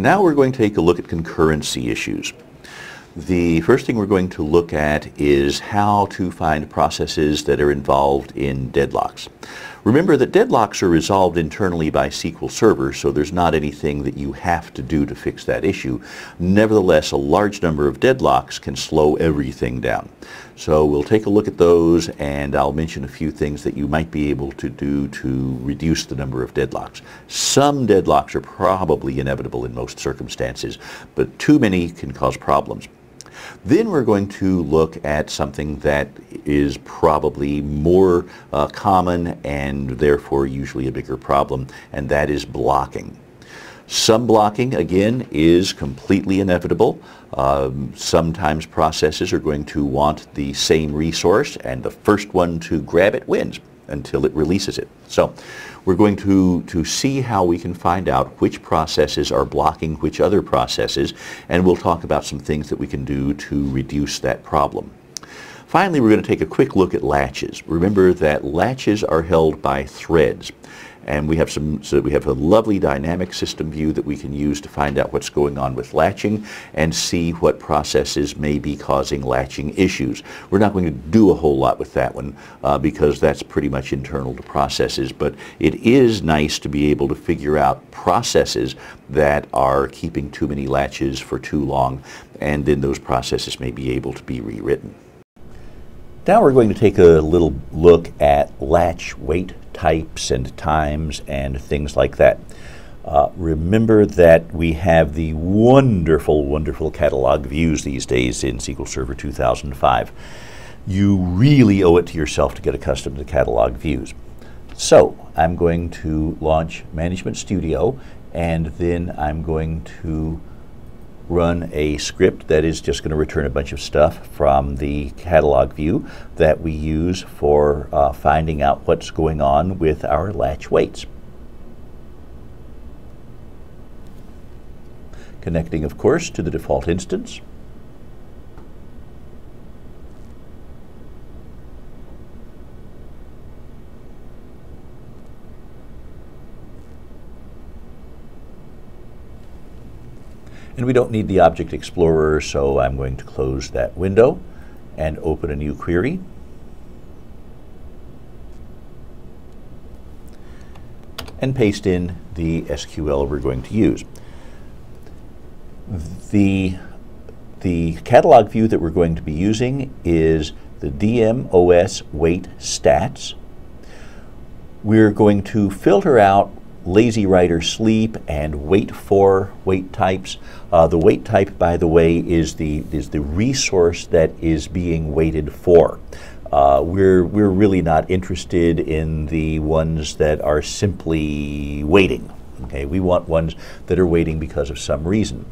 Now we're going to take a look at concurrency issues. The first thing we're going to look at is how to find processes that are involved in deadlocks. Remember that deadlocks are resolved internally by SQL Server, so there's not anything that you have to do to fix that issue. Nevertheless, a large number of deadlocks can slow everything down. So we'll take a look at those and I'll mention a few things that you might be able to do to reduce the number of deadlocks. Some deadlocks are probably inevitable in most circumstances, but too many can cause problems. Then we're going to look at something that is probably more uh, common and therefore usually a bigger problem, and that is blocking. Some blocking, again, is completely inevitable. Um, sometimes processes are going to want the same resource, and the first one to grab it wins until it releases it. So we're going to, to see how we can find out which processes are blocking which other processes, and we'll talk about some things that we can do to reduce that problem. Finally, we're going to take a quick look at latches. Remember that latches are held by threads. And we have some, so we have a lovely dynamic system view that we can use to find out what's going on with latching and see what processes may be causing latching issues. We're not going to do a whole lot with that one uh, because that's pretty much internal to processes, but it is nice to be able to figure out processes that are keeping too many latches for too long, and then those processes may be able to be rewritten. Now we're going to take a little look at latch wait types and times and things like that. Uh, remember that we have the wonderful, wonderful catalog views these days in SQL Server 2005. You really owe it to yourself to get accustomed to catalog views. So I'm going to launch Management Studio and then I'm going to run a script that is just going to return a bunch of stuff from the catalog view that we use for uh, finding out what's going on with our latch waits. Connecting, of course, to the default instance. And we don't need the Object Explorer, so I'm going to close that window and open a new query. and paste in the SQL we're going to use. The, the catalog view that we're going to be using is the DMOS wait stats. We're going to filter out lazy writer sleep and wait for wait types. Uh, the wait type, by the way, is the is the resource that is being waited for. Uh, we're we're really not interested in the ones that are simply waiting. Okay, we want ones that are waiting because of some reason,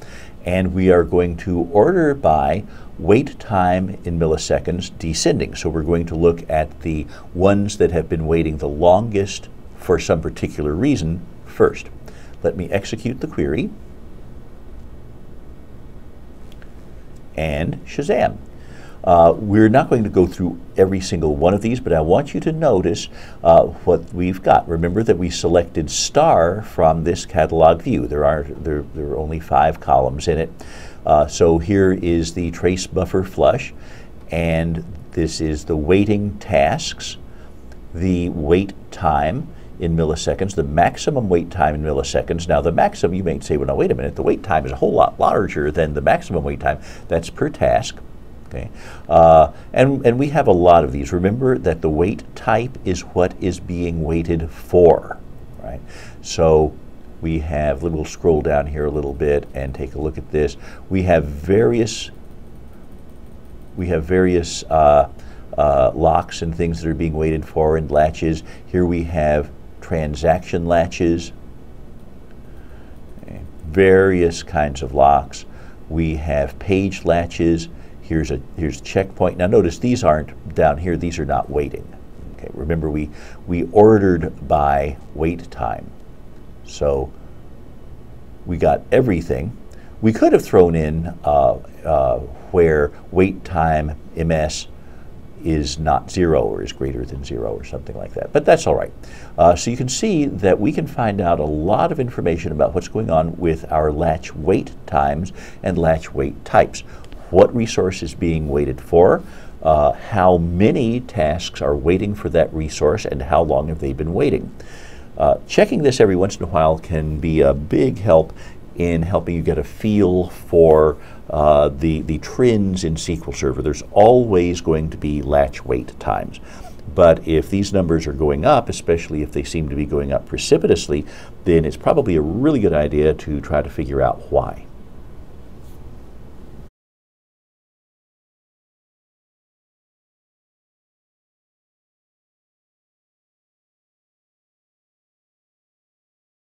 and we are going to order by wait time in milliseconds descending. So we're going to look at the ones that have been waiting the longest for some particular reason first. Let me execute the query. And Shazam. Uh, we're not going to go through every single one of these, but I want you to notice uh, what we've got. Remember that we selected star from this catalog view. There are, there, there are only five columns in it. Uh, so here is the trace buffer flush, and this is the waiting tasks, the wait time, in milliseconds, the maximum wait time in milliseconds. Now, the maximum, you may say, well, now, wait a minute, the wait time is a whole lot larger than the maximum wait time. That's per task. Okay, uh, and, and we have a lot of these. Remember that the wait type is what is being waited for, right? So we have, we'll scroll down here a little bit and take a look at this. We have various, we have various uh, uh, locks and things that are being waited for and latches. Here we have transaction latches, various kinds of locks. We have page latches. Here's a here's a checkpoint. Now notice these aren't down here. These are not waiting. Okay, remember we we ordered by wait time, so we got everything. We could have thrown in uh, uh, where wait time ms is not zero or is greater than zero or something like that. But that's all right. Uh, so you can see that we can find out a lot of information about what's going on with our latch wait times and latch wait types. What resource is being waited for, uh, how many tasks are waiting for that resource, and how long have they been waiting. Uh, checking this every once in a while can be a big help in helping you get a feel for uh, the, the trends in SQL Server. There's always going to be latch wait times. But if these numbers are going up, especially if they seem to be going up precipitously, then it's probably a really good idea to try to figure out why.